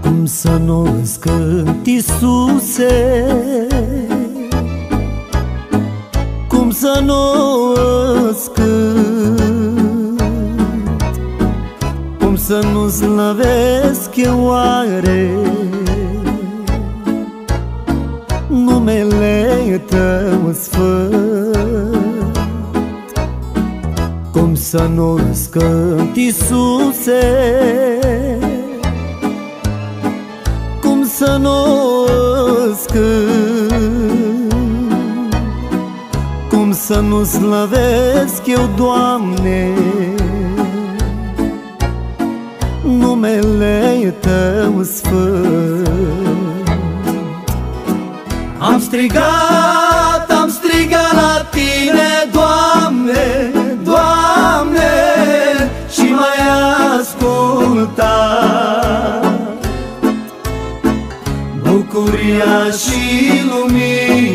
Cum să nu scânt, Iisuse să nu scânt Cum să nu slăvesc eu oare? Numele Tău sfânt. Cum să nu scânt, Iisuse? Să nu scânt să nu slăvesc eu, Doamne. Numele Tău sfânt. Am strigat, am strigat la Tine, Doamne, Doamne Și mai ascultat. Bucuria și lumina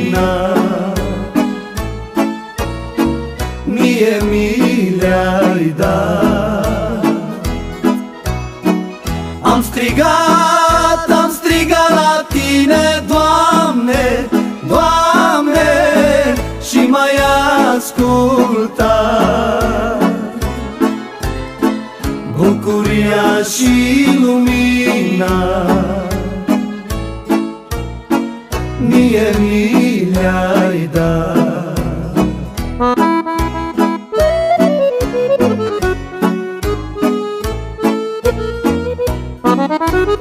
ascultat Bucuria și lumina. Mie mi le-ai dat.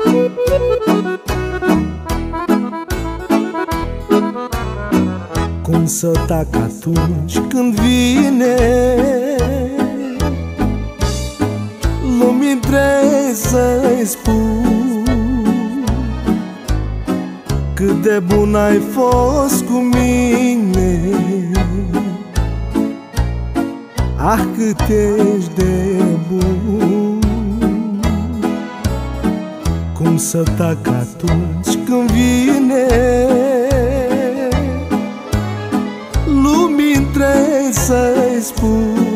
Cum să tac atunci când vine Lumii trebuie să-i spun cât de bun ai fost cu mine. Ah, cât ești de bun. Cum să tac atunci când vine spun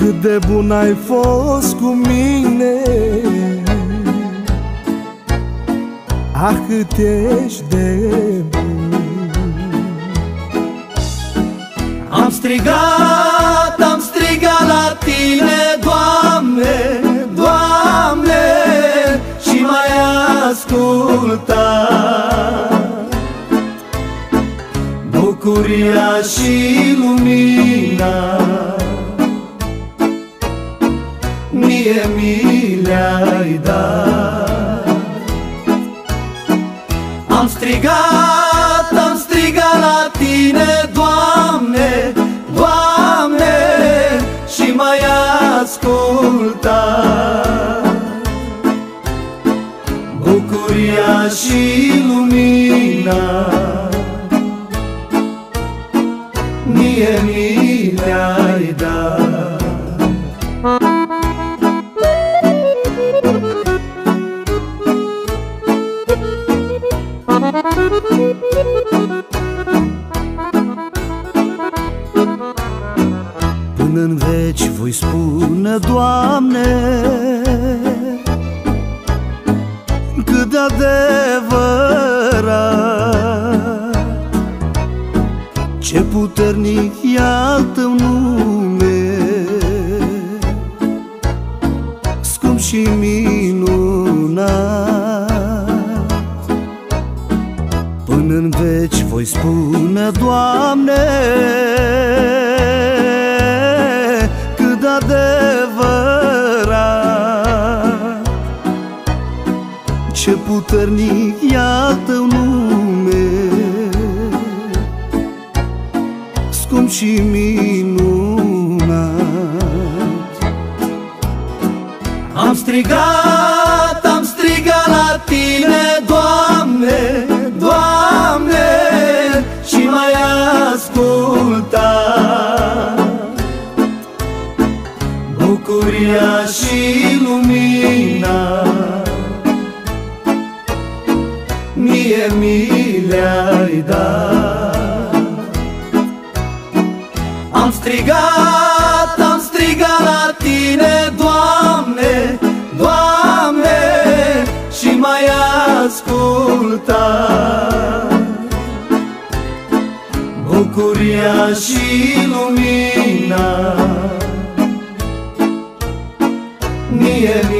Cât de bun ai fost cu mine. Ah, cât ești de bun. Am strigat, Bucuria și lumina. Mie mi le-ai dat. Am strigat, am strigat la tine, Doamne, Doamne Și mai ascultat. Bucuria și Până în veci voi spune, Doamne Cât de adevărat Ce puternic e al Tău nume Scump și minunat. Până în veci voi spune, Doamne puternic, iată nume Scump și minunat Am strigat, am strigat la Tine, Doamne, Doamne Și mai asculta. Bucuria și lumina mi le-ai dat. Am strigat, am strigat la tine, Doamne, Doamne Și mai ascultat. Bucuria și lumina Mie mi le-ai dat